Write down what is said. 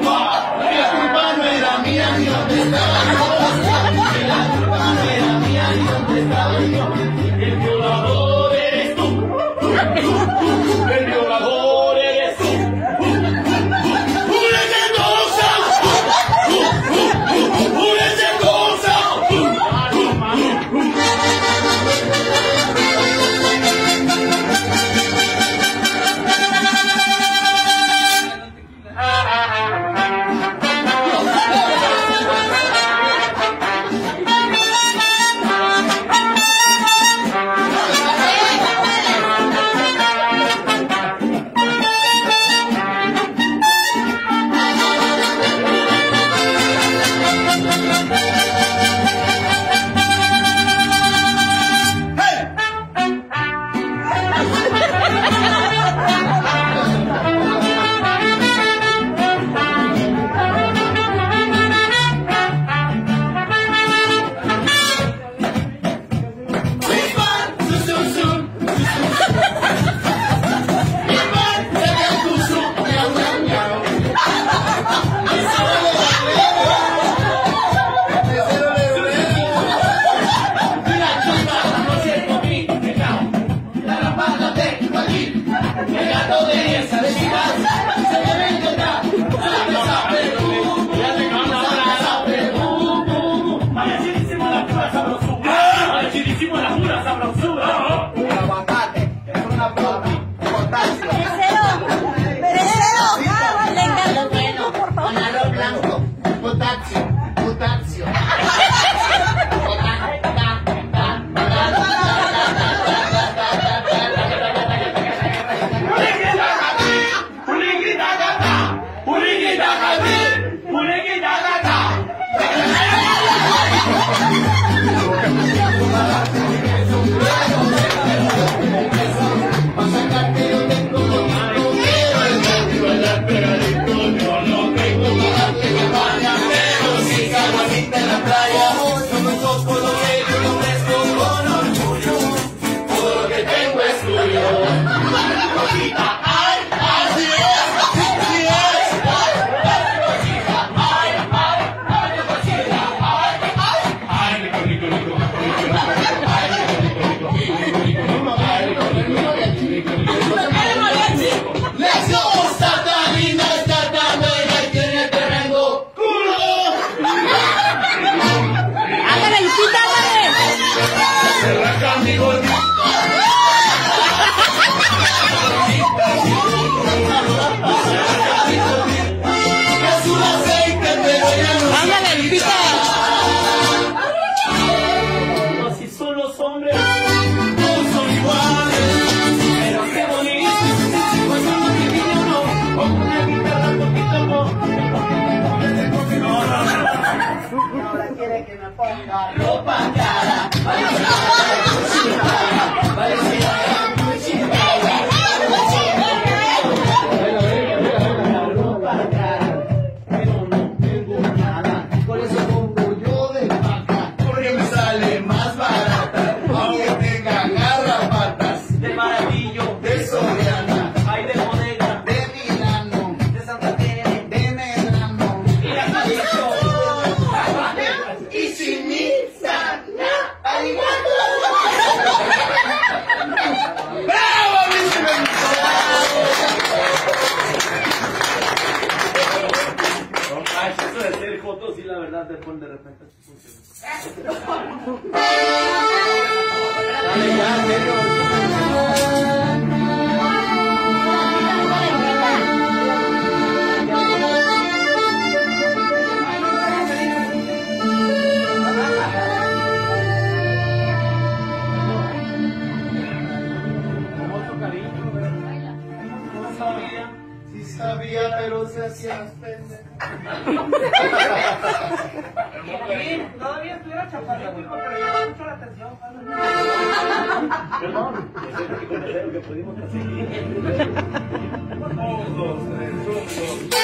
Papa. 나가지! 불행이 나가지! taking a phone call. Sabía, pero se hacía. Todavía estuviera chaparrito, hijo, pero llama mucho la atención. Perdón, es el que pudimos conseguir. Un, dos, tres, un, dos.